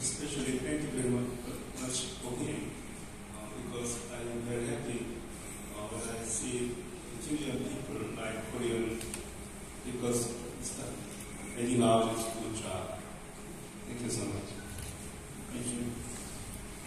especially thank you very much, for him uh, because I am very happy uh, when I see Indian people like Korean because Mr. Eddie Lau is good job.